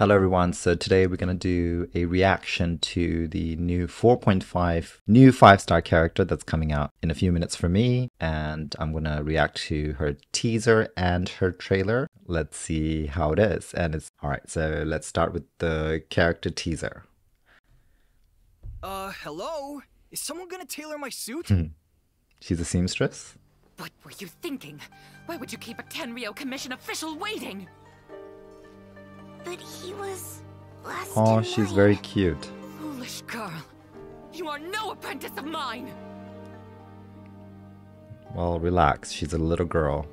Hello everyone, so today we're going to do a reaction to the new 4.5 new 5-star character that's coming out in a few minutes for me and I'm going to react to her teaser and her trailer. Let's see how it is and it's alright, so let's start with the character teaser. Uh, hello? Is someone gonna tailor my suit? She's a seamstress? What were you thinking? Why would you keep a Tenryou commission official waiting? But he was last Oh, she's line. very cute. Foolish girl. You are no apprentice of mine! Well, relax, she's a little girl.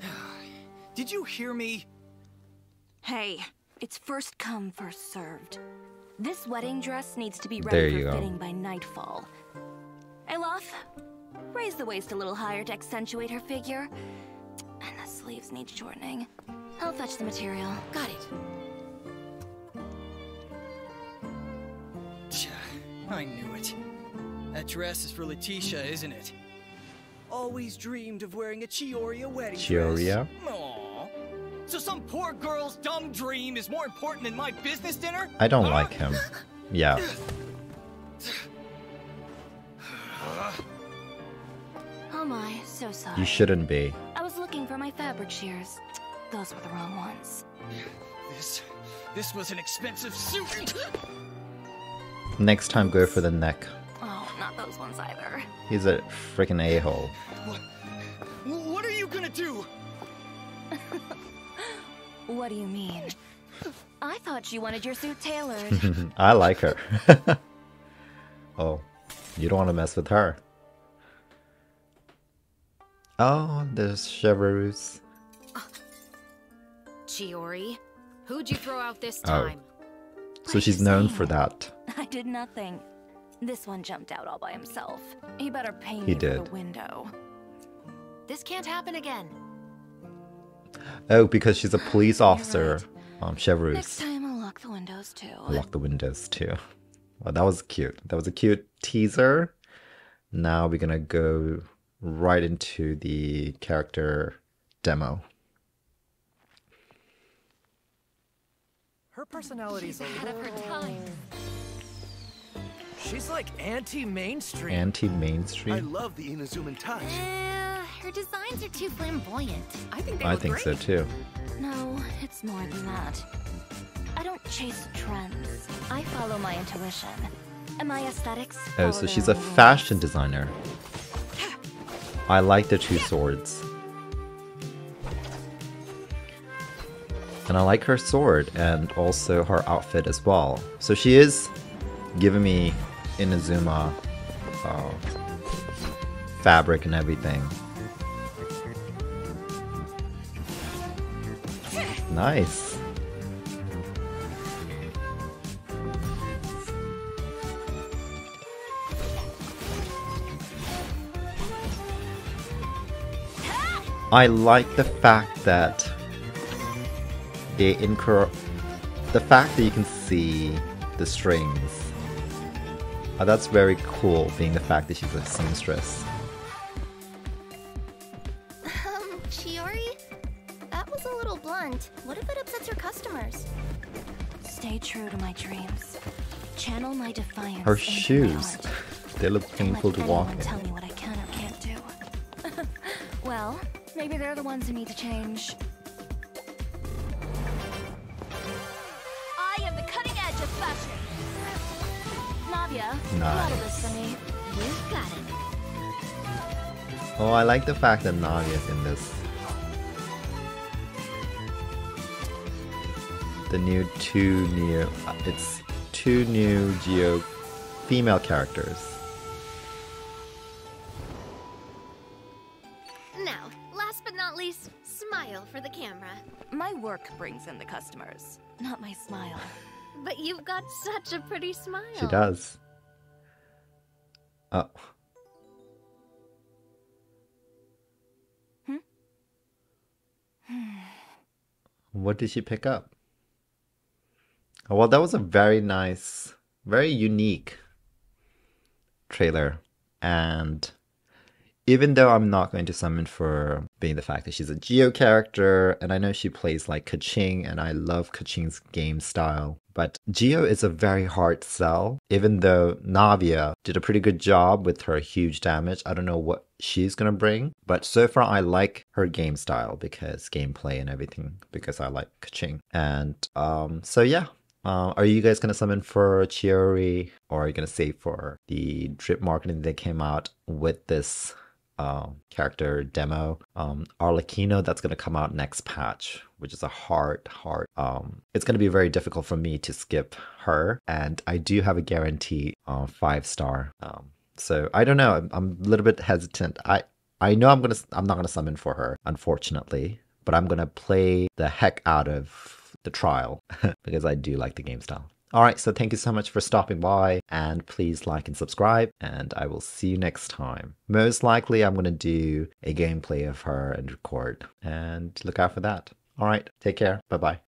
Did you hear me? Hey, it's first come, first served. This wedding dress needs to be ready for go. fitting by nightfall. Alof, raise the waist a little higher to accentuate her figure. And the sleeves need shortening. I'll fetch the material. Got it. I knew it. That dress is for Letitia, isn't it? Always dreamed of wearing a Chioriya wedding Chioriya? dress. Aww. So some poor girl's dumb dream is more important than my business dinner? I don't Huh? like him. Yeah. Oh my, so sorry. You shouldn't be. I was looking for my fabric shears. Those were the wrong ones. This, this was an expensive suit. Next time go for the neck. Oh, not those ones either. He's a freaking a-hole. What, what are you gonna do? What do you mean? I thought you wanted your suit tailored. I like her. oh, you don't want to mess with her. Oh, there's Chevreuse. Chiori, who'd you throw out this time? Oh. So she's known saying? for that. I did nothing. This one jumped out all by himself. He better pay me He for did. the window. This can't happen again. Oh, because she's a police officer. Um, Next time I'll lock the windows too. Lock the windows too. Well, that was cute. That was a cute teaser. Now we're gonna go right into the character demo. Her personality's a Ahead of her time. She's like anti-mainstream. Anti-mainstream. I love the Inazuman touch. Eh, her designs are too flamboyant. I think they I look think great. so too. No, it's more than that. I don't chase trends. I follow my intuition. And my aesthetics. Oh, so she's a fashion designer. I like the two swords. And I like her sword and also her outfit as well. So she is giving me Inazuma uh, fabric and everything. Nice. I like the fact that they incur the fact that you can see the strings. Uh, that's very cool, being the fact that she's a seamstress. Um, Chiori? That was a little blunt. What if it upsets your customers? Stay true to my dreams. Channel my defiance. Her shoes. they look painful to walk anyone tell in. me what I can or can't do. well, maybe they're the ones who need to change. Navia, model this for me. You got it. Oh, I like the fact that Navia's in this. The new two new, uh, it's two new Geo female characters. Now, last but not least, smile for the camera. My work brings in the customers, not my smile. But you've got such a pretty smile. She does. Oh. Hmm? what did she pick up? Oh, well, that was a very nice, very unique trailer. And even though I'm not going to summon for being the fact that she's a Geo character, and I know she plays like Keqing, and I love Keqing's game style. But Geo is a very hard sell, even though Navia did a pretty good job with her huge damage. I don't know what she's gonna bring, but so far I like her game style because gameplay and everything, because I like Keqing. And um, so yeah, uh, are you guys gonna summon for Chiori, or are you gonna save for the drip marketing that came out with this uh, character demo? Um, Arlecchino that's gonna come out next patch, which is a hard, hard. Um, it's gonna be very difficult for me to skip her, and I do have a guarantee uh, five star. Um, so I don't know. I'm, I'm a little bit hesitant. I I know I'm gonna I'm not gonna summon for her, unfortunately, but I'm gonna play the heck out of the trial because I do like the game style. All right, so thank you so much for stopping by and please like and subscribe and I will see you next time. Most likely I'm going to do a gameplay of her and record and look out for that. All right, take care. Bye-bye.